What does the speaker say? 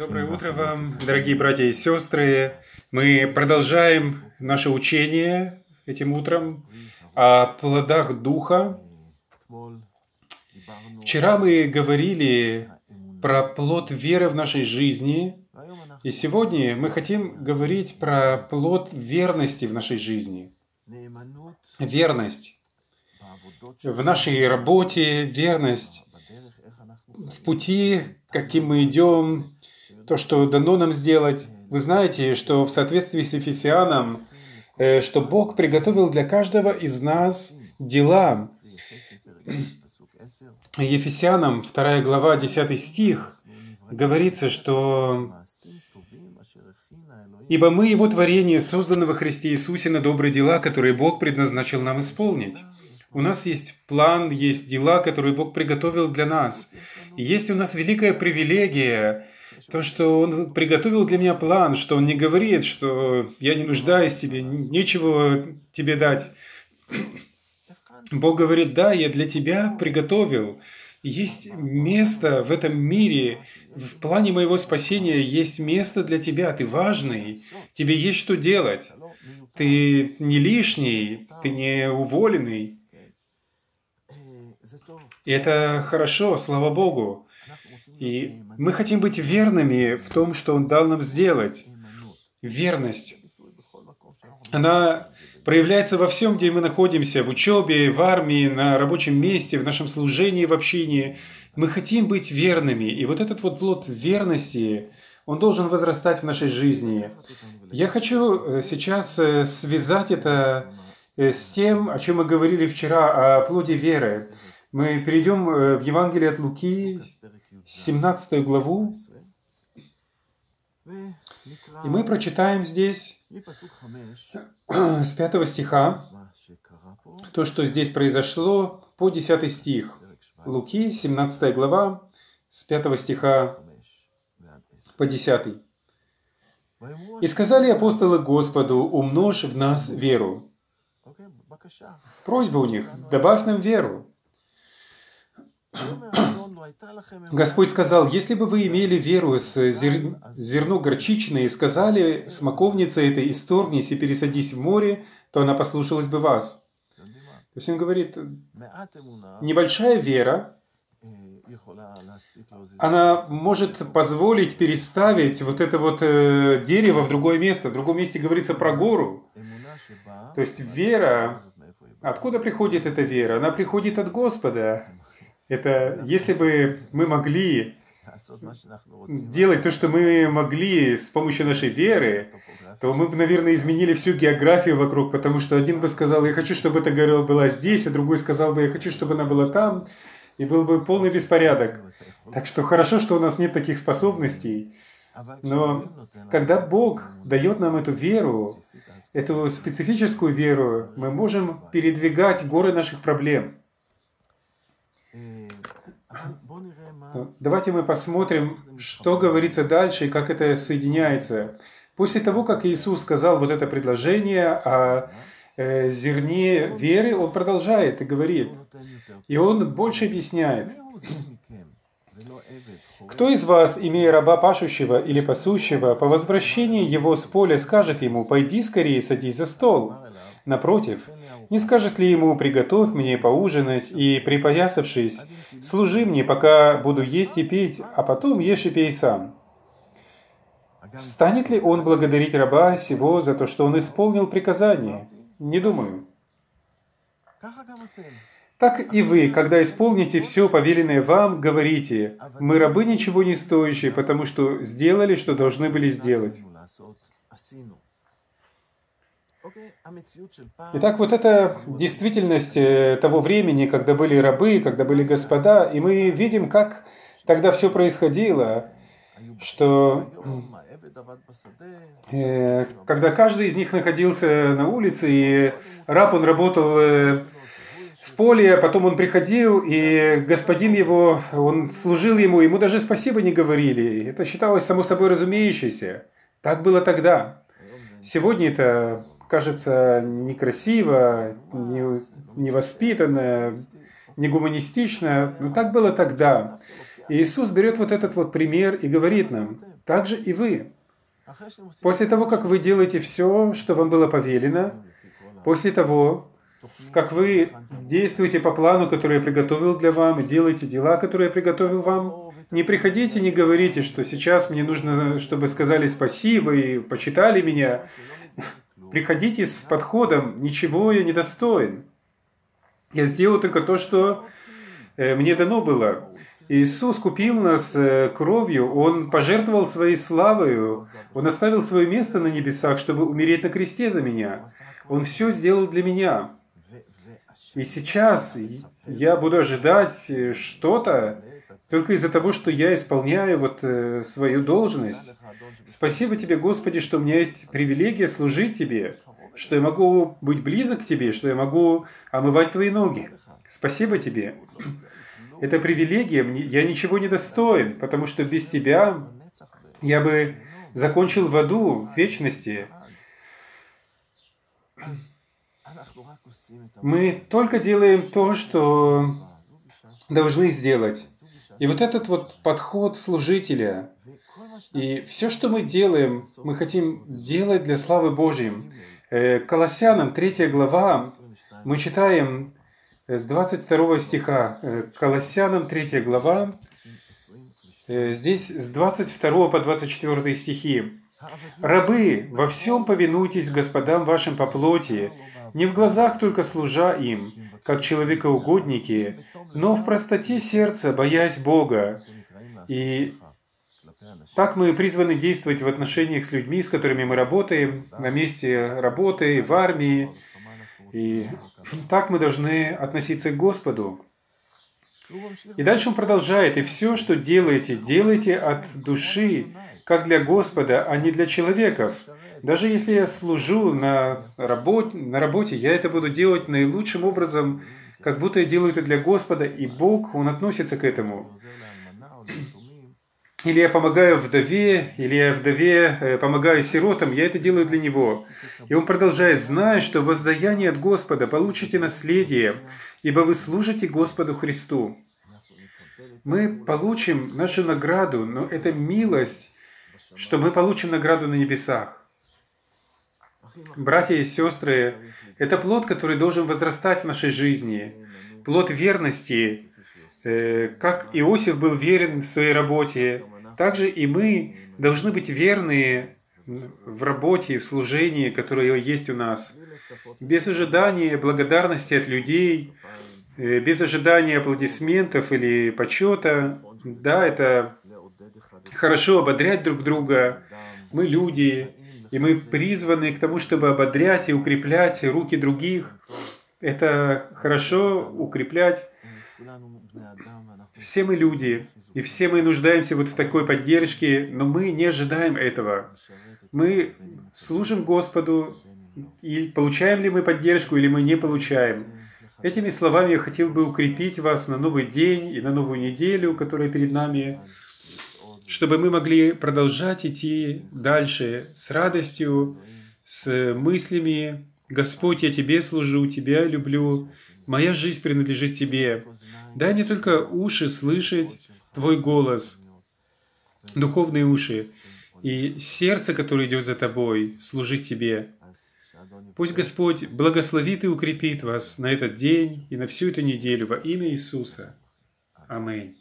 Доброе утро вам, дорогие братья и сестры. Мы продолжаем наше учение этим утром о плодах Духа. Вчера мы говорили про плод веры в нашей жизни, и сегодня мы хотим говорить про плод верности в нашей жизни. Верность в нашей работе, верность в пути, каким мы идем, то, что дано нам сделать. Вы знаете, что в соответствии с Ефесианом, э, что Бог приготовил для каждого из нас дела. Ефесянам, 2 глава, 10 стих, говорится, что «Ибо мы Его творение, созданы во Христе Иисусе на добрые дела, которые Бог предназначил нам исполнить». У нас есть план, есть дела, которые Бог приготовил для нас. И есть у нас великая привилегия, то, что Он приготовил для меня план, что Он не говорит, что я не нуждаюсь в тебе, нечего тебе дать. Бог говорит, да, я для тебя приготовил. Есть место в этом мире, в плане моего спасения есть место для тебя, ты важный, тебе есть что делать. Ты не лишний, ты не уволенный. И это хорошо, слава Богу. И мы хотим быть верными в том, что Он дал нам сделать. Верность. Она проявляется во всем, где мы находимся, в учебе, в армии, на рабочем месте, в нашем служении, в общении. Мы хотим быть верными. И вот этот вот плод верности, он должен возрастать в нашей жизни. Я хочу э, сейчас э, связать это э, с тем, о чем мы говорили вчера, о плоде веры. Мы перейдем э, в Евангелие от Луки, 17 главу, и мы прочитаем здесь с 5 стиха то, что здесь произошло, по 10 стих. Луки, 17 глава, с 5 стиха по 10. «И сказали апостолы Господу, умножь в нас веру». Просьба у них, добавь нам веру. Господь сказал, если бы вы имели веру с зер... зерно горчичное и сказали смоковнице этой, исторгнись и пересадись в море, то она послушалась бы вас. То есть он говорит, небольшая вера, она может позволить переставить вот это вот э, дерево в другое место. В другом месте говорится про гору. То есть вера, откуда приходит эта вера? Она приходит от Господа. Это если бы мы могли делать то, что мы могли с помощью нашей веры, то мы бы, наверное, изменили всю географию вокруг, потому что один бы сказал, я хочу, чтобы эта гора была здесь, а другой сказал бы, я хочу, чтобы она была там, и был бы полный беспорядок. Так что хорошо, что у нас нет таких способностей. Но когда Бог дает нам эту веру, эту специфическую веру, мы можем передвигать горы наших проблем. Давайте мы посмотрим, что говорится дальше и как это соединяется. После того, как Иисус сказал вот это предложение о э, зерне веры, Он продолжает и говорит. И Он больше объясняет. Кто из вас, имея раба пашущего или пасущего, по возвращении его с поля скажет ему, «Пойди скорее, садись за стол»? Напротив, не скажет ли ему, «Приготовь мне поужинать, и, припоясавшись, служи мне, пока буду есть и пить, а потом ешь и пей сам»? Станет ли он благодарить раба сего за то, что он исполнил приказание? Не думаю. Так и вы, когда исполните все повеленное вам, говорите, мы рабы ничего не стоящие, потому что сделали, что должны были сделать. Итак, вот это действительность э, того времени, когда были рабы, когда были господа, и мы видим, как тогда все происходило, что э, когда каждый из них находился на улице, и раб, он работал э, в поле, потом он приходил, и господин его, он служил ему, ему даже спасибо не говорили. Это считалось само собой разумеющееся. Так было тогда. Сегодня это кажется некрасиво, не, невоспитанно, не гуманистично, но так было тогда. И Иисус берет вот этот вот пример и говорит нам, также и вы. После того, как вы делаете все, что вам было повелено, после того, как вы действуете по плану, который я приготовил для вам, и делаете дела, которые я приготовил вам, не приходите, не говорите, что сейчас мне нужно, чтобы сказали спасибо и почитали меня. Приходите с подходом, ничего я не достоин. Я сделал только то, что э, мне дано было. Иисус купил нас э, кровью, Он пожертвовал своей славою, Он оставил свое место на небесах, чтобы умереть на кресте за меня. Он все сделал для меня. И сейчас я буду ожидать э, что-то только из-за того, что я исполняю вот свою должность. Спасибо Тебе, Господи, что у меня есть привилегия служить Тебе, что я могу быть близок к Тебе, что я могу омывать Твои ноги. Спасибо Тебе. Это привилегия, я ничего не достоин, потому что без Тебя я бы закончил в аду, в вечности. Мы только делаем то, что должны сделать. И вот этот вот подход служителя, и все, что мы делаем, мы хотим делать для славы Божьей. Э, Колоссянам 3 глава, мы читаем с 22 стиха. Э, Колоссянам 3 глава, э, здесь с 22 по 24 стихи. «Рабы, во всем повинуйтесь господам вашим по плоти, не в глазах только служа им, как человекоугодники, но в простоте сердца, боясь Бога. И так мы призваны действовать в отношениях с людьми, с которыми мы работаем, на месте работы, в армии. И так мы должны относиться к Господу. И дальше он продолжает, «И все, что делаете, делайте от души, как для Господа, а не для человеков. Даже если я служу на работе, на работе, я это буду делать наилучшим образом, как будто я делаю это для Господа, и Бог, Он относится к этому или я помогаю вдове, или я вдове э, помогаю сиротам, я это делаю для него. И он продолжает, зная, что воздаяние от Господа получите наследие, ибо вы служите Господу Христу. Мы получим нашу награду, но это милость, что мы получим награду на небесах. Братья и сестры, это плод, который должен возрастать в нашей жизни. Плод верности, как Иосиф был верен в своей работе, также и мы должны быть верны в работе, в служении, которое есть у нас. Без ожидания благодарности от людей, э, без ожидания аплодисментов или почета. Да, это хорошо ободрять друг друга. Мы люди, и мы призваны к тому, чтобы ободрять и укреплять руки других. Это хорошо укреплять все мы люди, и все мы нуждаемся вот в такой поддержке, но мы не ожидаем этого. Мы служим Господу, и получаем ли мы поддержку, или мы не получаем. Этими словами я хотел бы укрепить вас на новый день и на новую неделю, которая перед нами, чтобы мы могли продолжать идти дальше с радостью, с мыслями «Господь, я Тебе служу, Тебя люблю, моя жизнь принадлежит Тебе». Дай мне только уши слышать Твой голос, духовные уши, и сердце, которое идет за Тобой, служить Тебе. Пусть Господь благословит и укрепит вас на этот день и на всю эту неделю во имя Иисуса. Аминь.